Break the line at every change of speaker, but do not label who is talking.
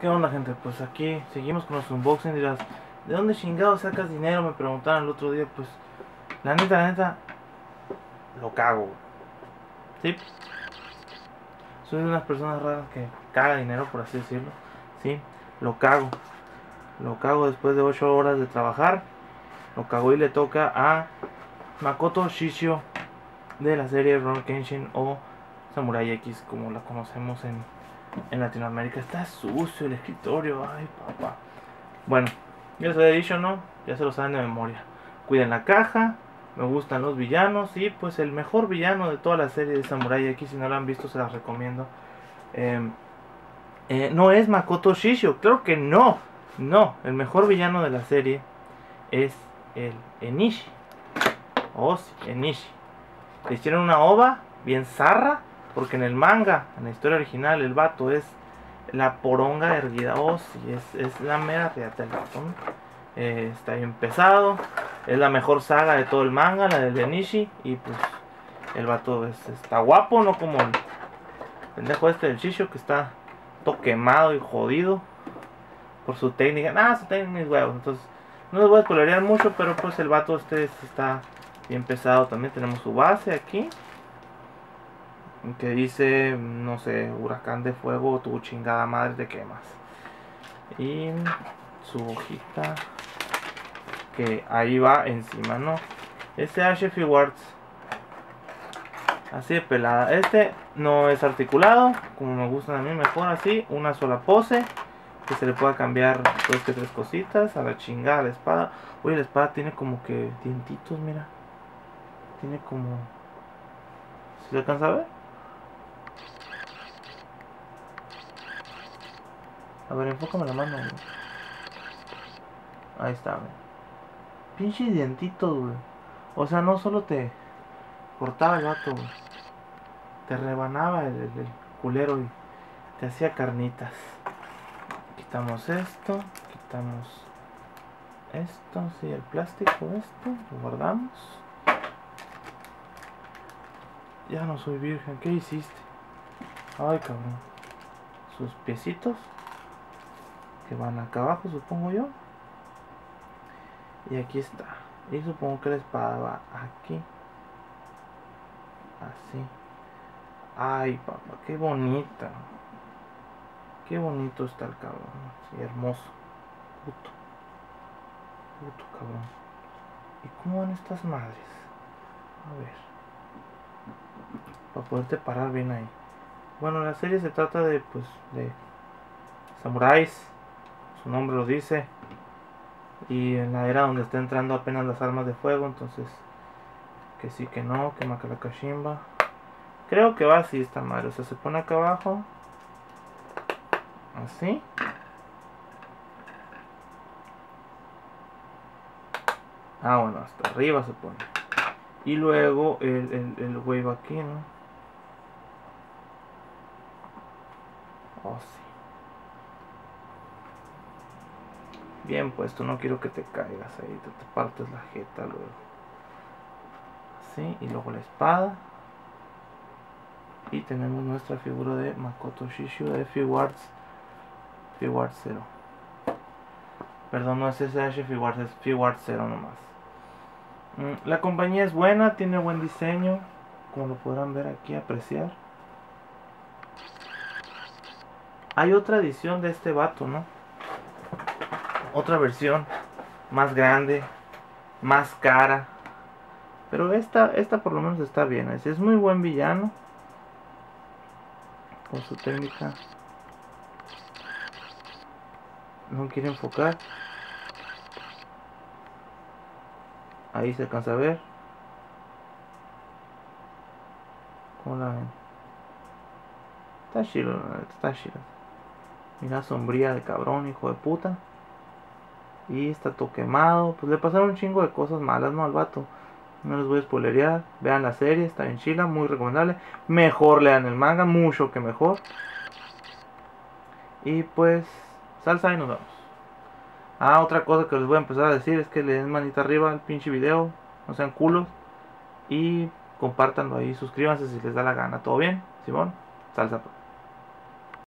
¿Qué onda gente? Pues aquí seguimos con los unboxing dirás, ¿de dónde chingado sacas dinero? Me preguntaron el otro día, pues la neta, la neta, lo cago. ¿Sí? Soy de unas personas raras que caga dinero, por así decirlo. ¿Sí? Lo cago. Lo cago después de 8 horas de trabajar. Lo cago y le toca a Makoto Shishio de la serie Ron Kenshin o Samurai X como la conocemos en en Latinoamérica. Está sucio el escritorio. Ay, papá. Bueno, ya les había dicho, ¿no? Ya se lo saben de memoria. Cuiden la caja. Me gustan los villanos. Y pues el mejor villano de toda la serie de Samurai X. Si no lo han visto, se las recomiendo. Em, eh, no es Makoto Shishio. Creo que no. No. El mejor villano de la serie es el Enishi. Oh, sí, Enishi. Le hicieron una ova bien zarra porque en el manga, en la historia original, el vato es la poronga erguida. Oh, sí, es, es la mera fíjate el vato. Está bien pesado. Es la mejor saga de todo el manga, la de Benishi. Y pues el vato es, está guapo, no como el pendejo este del Chicho que está todo quemado y jodido por su técnica. Nada, su técnica es huevos. Entonces, no les voy a colorear mucho, pero pues el vato este está bien pesado. También tenemos su base aquí que dice, no sé, huracán de fuego, tu chingada madre de quemas. Y su hojita, que ahí va encima, ¿no? Este H Words, así de pelada. Este no es articulado, como me gustan a mí, mejor así, una sola pose. Que se le pueda cambiar dos que tres cositas a la chingada la espada. Uy, la espada tiene como que dientitos, mira. Tiene como... ¿Se alcanza a ver? A ver, enfócame la mano, Ahí está, güey. Pinche dientito, güey. O sea, no solo te cortaba el gato, güey. Te rebanaba el, culero y te hacía carnitas. Quitamos esto, quitamos esto, sí, el plástico, esto, lo guardamos. Ya no soy virgen, ¿qué hiciste? Ay, cabrón. Sus piecitos van acá abajo, supongo yo. Y aquí está. Y supongo que la espada va aquí. Así. Ay, papá, qué bonita. Qué bonito está el cabrón. Sí, hermoso. Puto. Puto cabrón. ¿Y cómo van estas madres? A ver. Para poderte parar bien ahí. Bueno, la serie se trata de, pues, de samuráis su nombre lo dice. Y en la era donde está entrando apenas las armas de fuego, entonces que sí, que no, que Makalakashimba. Creo que va así esta madre, o sea, se pone acá abajo. Así. Ah, bueno, hasta arriba se pone. Y luego el, el, el wave aquí, ¿no? Oh, sí. Bien puesto, no quiero que te caigas ahí, te, partes la jeta luego. Así, y luego la espada. Y tenemos nuestra figura de Makoto Shishu de Figuarts. Figuarts 0. Perdón, no es SH Figuarts, es Figuarts 0 nomás. Mm, la compañía es buena, tiene buen diseño. Como lo podrán ver aquí, apreciar. Hay otra edición de este vato, ¿no? Otra versión más grande, más cara. Pero esta, esta por lo menos está bien. Es, muy buen villano. Con su técnica. No quiere enfocar. Ahí se alcanza a ver. ¿Cómo la ven? Está chido, está chido. Mira sombría de cabrón, hijo de puta. Y está todo quemado. Pues le pasaron un chingo de cosas malas, ¿no? Al vato. No les voy a spoilerear. Vean la serie, está en chila, muy recomendable. Mejor lean el manga, mucho que mejor. Y pues, salsa y nos vemos. Ah, otra cosa que les voy a empezar a decir es que le den manita arriba al pinche video. No sean culos. Y compártanlo ahí, suscríbanse si les da la gana. ¿Todo bien? Simón, salsa.